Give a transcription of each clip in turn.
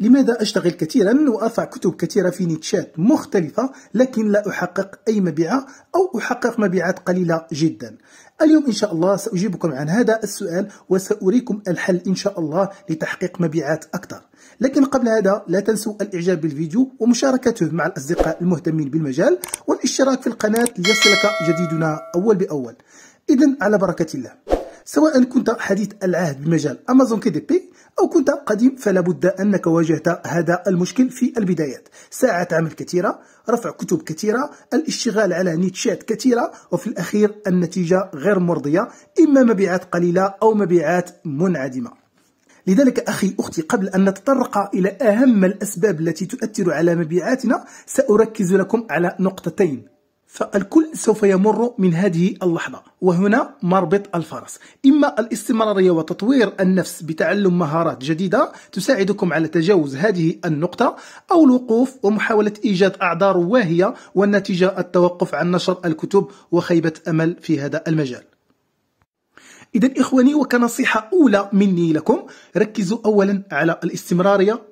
لماذا أشتغل كثيرا وأضع كتب كثيرة في نيتشات مختلفة لكن لا أحقق أي مبيعات أو أحقق مبيعات قليلة جدا؟ اليوم إن شاء الله سأجيبكم عن هذا السؤال وسأريكم الحل إن شاء الله لتحقيق مبيعات أكثر. لكن قبل هذا لا تنسوا الإعجاب بالفيديو ومشاركته مع الأصدقاء المهتمين بالمجال والاشتراك في القناة ليصلك جديدنا أول بأول. إذا على بركة الله. سواء كنت حديث العهد بمجال أمازون كي دي بي أو كنت قديم فلا بد أنك واجهت هذا المشكل في البدايات. ساعات عمل كثيرة رفع كتب كثيرة الاشتغال على نيتشات كثيرة وفي الأخير النتيجة غير مرضية إما مبيعات قليلة أو مبيعات منعدمة. لذلك أخي أختي قبل أن نتطرق إلى أهم الأسباب التي تؤثر على مبيعاتنا سأركز لكم على نقطتين. فالكل سوف يمر من هذه اللحظة. وهنا مربط الفرس. إما الاستمرارية وتطوير النفس بتعلم مهارات جديدة تساعدكم على تجاوز هذه النقطة أو الوقوف ومحاولة إيجاد أعذار واهية والنتيجة التوقف عن نشر الكتب وخيبة أمل في هذا المجال. إذا إخواني وكنصيحة أولى مني لكم ركزوا أولا على الاستمرارية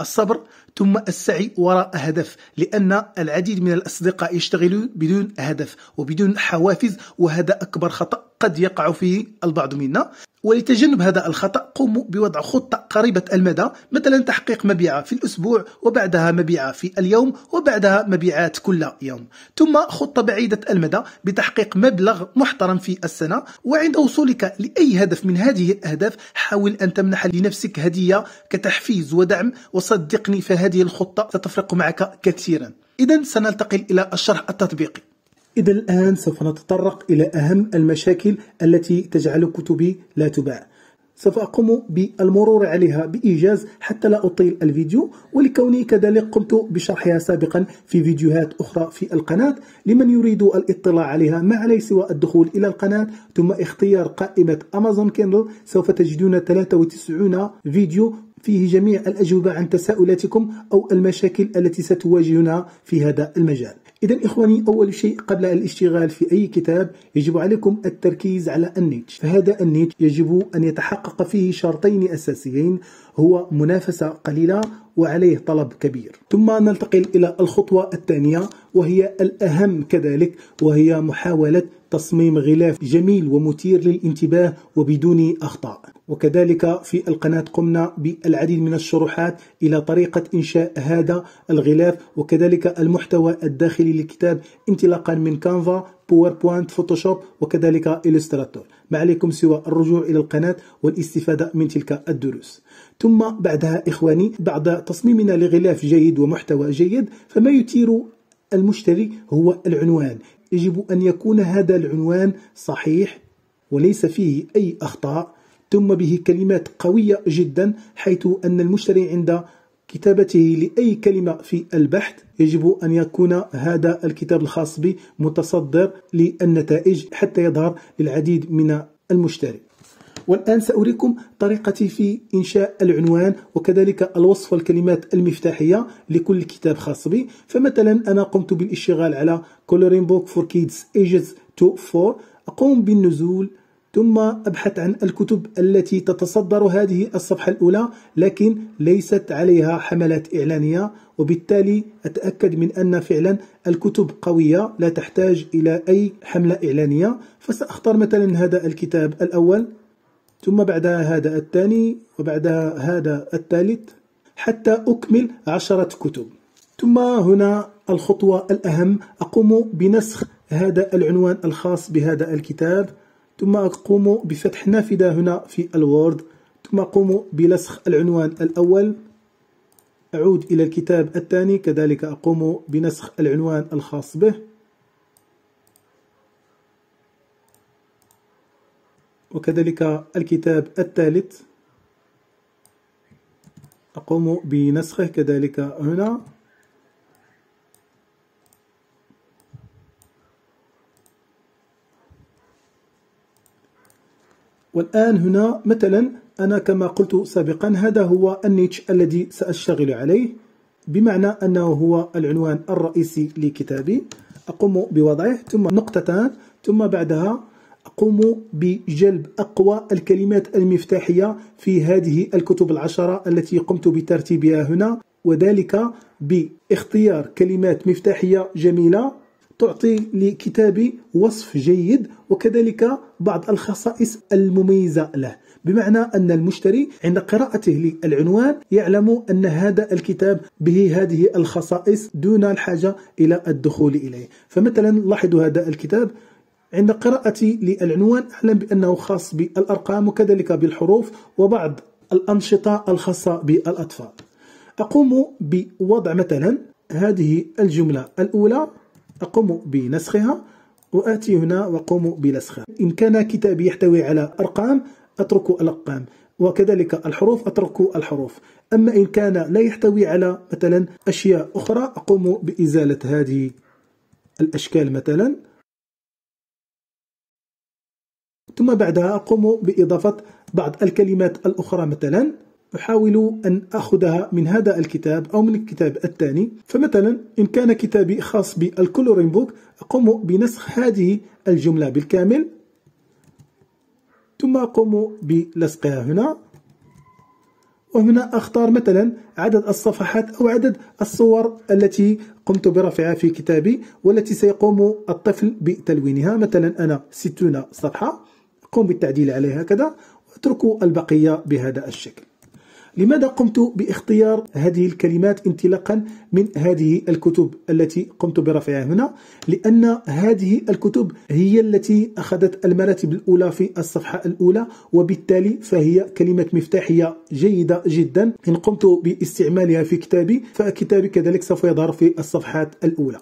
الصبر ثم السعي وراء هدف لأن العديد من الأصدقاء يشتغلون بدون هدف وبدون حوافز وهذا أكبر خطأ. قد يقع فيه البعض منا. ولتجنب هذا الخطأ قوموا بوضع خطة قريبة المدى مثلا تحقيق مبيعة في الأسبوع وبعدها مبيعة في اليوم وبعدها مبيعات كل يوم. ثم خطة بعيدة المدى بتحقيق مبلغ محترم في السنة. وعند وصولك لأي هدف من هذه الأهداف حاول أن تمنح لنفسك هدية كتحفيز ودعم. وصدقني فهذه الخطة ستفرق معك كثيرا. إذا سننتقل إلى الشرح التطبيقي. إذا الآن سوف نتطرق إلى أهم المشاكل التي تجعل كتبي لا تباع. سوف أقوم بالمرور عليها بإيجاز حتى لا أطيل الفيديو ولكوني كذلك قمت بشرحها سابقا في فيديوهات أخرى في القناة. لمن يريد الاطلاع عليها ما عليه سوى الدخول إلى القناة؟ ثم اختيار قائمة أمازون كيندل سوف تجدون 93 فيديو فيه جميع الأجوبة عن تساؤلاتكم أو المشاكل التي ستواجهنا في هذا المجال. إذا إخواني أول شيء قبل الاشتغال في أي كتاب يجب عليكم التركيز على ال niche فهذا ال niche يجب أن يتحقق فيه شرطين أساسيين. هو منافسة قليلة وعليه طلب كبير. ثم ننتقل إلى الخطوة الثانية وهي الأهم كذلك وهي محاولة تصميم غلاف جميل ومثير للانتباه وبدون أخطاء. وكذلك في القناة قمنا بالعديد من الشروحات إلى طريقة إنشاء هذا الغلاف وكذلك المحتوى الداخلي للكتاب انطلاقا من كانفا باوربوينت فوتوشوب وكذلك إلستراتور ما عليكم سوى الرجوع إلى القناة والاستفادة من تلك الدروس. ثم بعدها إخواني بعد تصميمنا لغلاف جيد ومحتوى جيد فما يثير المشتري هو العنوان. يجب أن يكون هذا العنوان صحيح وليس فيه أي أخطاء ثم به كلمات قوية جدا حيث أن المشتري عند كتابته لأي كلمة في البحث يجب أن يكون هذا الكتاب الخاص به متصدر للنتائج حتى يظهر للعديد من المشتري. والآن سأريكم طريقتي في إنشاء العنوان وكذلك الوصف والكلمات المفتاحية لكل كتاب خاص بي. فمثلا أنا قمت بالاشتغال على Coloring Book for Kids Ages 2 4 أقوم بالنزول ثم أبحث عن الكتب التي تتصدر هذه الصفحة الأولى لكن ليست عليها حملات إعلانية وبالتالي أتأكد من أن فعلا الكتب قوية لا تحتاج إلى أي حملة إعلانية. فسأختار مثلا هذا الكتاب الأول ثم بعدها هذا الثاني وبعدها هذا الثالث حتى أكمل عشرة كتب. ثم هنا الخطوة الأهم. أقوم بنسخ هذا العنوان الخاص بهذا الكتاب. ثم أقوم بفتح نافذة هنا في الوورد ثم أقوم بلسخ العنوان الأول. أعود إلى الكتاب الثاني كذلك أقوم بنسخ العنوان الخاص به. وكذلك الكتاب الثالث أقوم بنسخه كذلك هنا. والآن هنا مثلا أنا كما قلت سابقا هذا هو النيتش الذي سأشتغل عليه بمعنى أنه هو العنوان الرئيسي لكتابي. أقوم بوضعه ثم نقطتان ثم بعدها أقوم بجلب أقوى الكلمات المفتاحية في هذه الكتب العشرة التي قمت بترتيبها هنا وذلك بإختيار كلمات مفتاحية جميلة تعطي لكتابي وصف جيد وكذلك بعض الخصائص المميزة له. بمعنى أن المشتري عند قراءته للعنوان يعلم أن هذا الكتاب به هذه الخصائص دون الحاجة إلى الدخول إليه. فمثلا لاحظوا هذا الكتاب. عند قراءتي للعنوان أعلم بأنه خاص بالأرقام وكذلك بالحروف وبعض الأنشطة الخاصة بالأطفال. أقوم بوضع مثلا هذه الجملة الأولى. أقوم بنسخها وآتي هنا وأقوم بلسخها إن كان كتابي يحتوي على أرقام أترك الأرقام وكذلك الحروف أترك الحروف. أما إن كان لا يحتوي على مثلا أشياء أخرى أقوم بإزالة هذه الأشكال مثلا. ثم بعدها أقوم بإضافة بعض الكلمات الأخرى مثلا. أحاول أن أخذها من هذا الكتاب أو من الكتاب الثاني. فمثلا إن كان كتابي خاص بالكولورين بوك أقوم بنسخ هذه الجملة بالكامل. ثم أقوم بلصقها هنا. وهنا أختار مثلا عدد الصفحات أو عدد الصور التي قمت برفعها في كتابي والتي سيقوم الطفل بتلوينها. مثلا أنا ستون صفحة أقوم بالتعديل عليها هكذا وأترك البقية بهذا الشكل. لماذا قمت باختيار هذه الكلمات انطلاقا من هذه الكتب التي قمت برفعها هنا؟ لأن هذه الكتب هي التي أخذت المراتب الأولى في الصفحة الأولى وبالتالي فهي كلمة مفتاحية جيدة جدا. إن قمت باستعمالها في كتابي فكتابي كذلك سوف يظهر في الصفحات الأولى.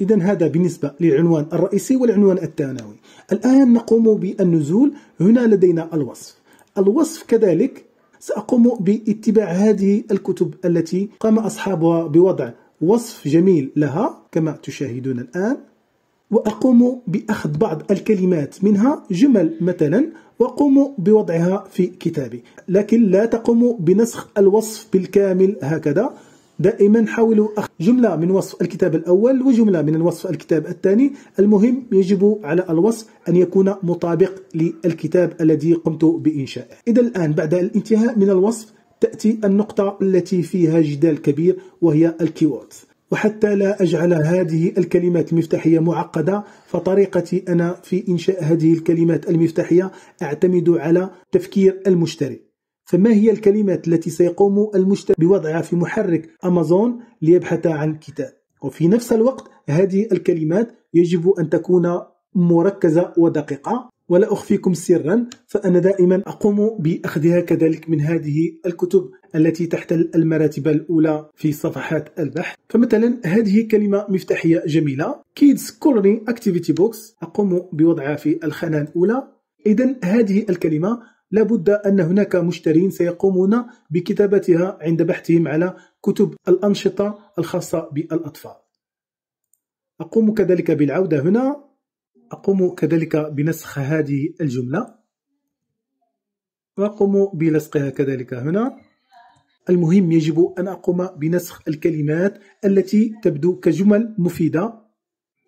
إذا هذا بالنسبة للعنوان الرئيسي والعنوان الثانوي. الآن نقوم بالنزول. هنا لدينا الوصف. الوصف كذلك سأقوم باتباع هذه الكتب التي قام أصحابها بوضع وصف جميل لها كما تشاهدون الآن. وأقوم بأخذ بعض الكلمات منها جمل مثلا وأقوم بوضعها في كتابي. لكن لا تقوم بنسخ الوصف بالكامل هكذا. دائما حاولوا أخذ جملة من وصف الكتاب الأول وجملة من الوصف الكتاب الثاني. المهم يجب على الوصف أن يكون مطابق للكتاب الذي قمت بإنشائه. إذا الآن بعد الانتهاء من الوصف تأتي النقطة التي فيها جدال كبير وهي الكيوردز وحتى لا أجعل هذه الكلمات المفتاحية معقدة فطريقتي أنا في إنشاء هذه الكلمات المفتاحية أعتمد على تفكير المشتري. فما هي الكلمات التي سيقوم المشتري بوضعها في محرك أمازون ليبحث عن كتاب وفي نفس الوقت هذه الكلمات يجب أن تكون مركزة ودقيقة. ولا أخفيكم سرا فأنا دائما أقوم بأخذها كذلك من هذه الكتب التي تحتل المراتب الأولى في صفحات البحث. فمثلا هذه كلمة مفتاحية جميلة. Kids Coloring Activity Box. أقوم بوضعها في الخانة الأولى. إذا هذه الكلمة لابد أن هناك مشترين سيقومون بكتابتها عند بحثهم على كتب الأنشطة الخاصة بالأطفال. أقوم كذلك بالعودة هنا. أقوم كذلك بنسخ هذه الجملة. وأقوم بلصقها كذلك هنا. المهم يجب أن أقوم بنسخ الكلمات التي تبدو كجمل مفيدة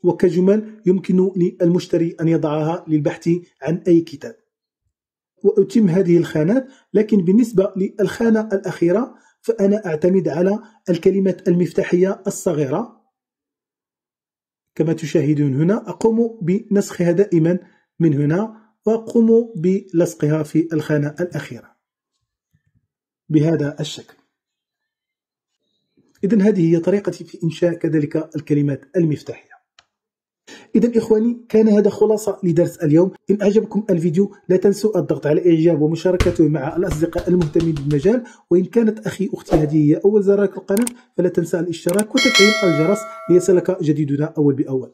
وكجمل يمكن للمشتري أن يضعها للبحث عن أي كتاب. وأتم هذه الخانات لكن بالنسبة للخانة الأخيرة فأنا أعتمد على الكلمات المفتاحية الصغيرة. كما تشاهدون هنا أقوم بنسخها دائما من هنا وأقوم بلصقها في الخانة الأخيرة. بهذا الشكل. إذن هذه هي طريقتي في إنشاء كذلك الكلمات المفتاحية. إذا إخواني كان هذا خلاصة لدرس اليوم. إن أعجبكم الفيديو لا تنسوا الضغط على إعجاب ومشاركته مع الأصدقاء المهتمين بالمجال. وإن كانت أخي أختي هذه هي أول زرارك القناة فلا تنسى الاشتراك وتفعيل الجرس ليصلك جديدنا أول بأول.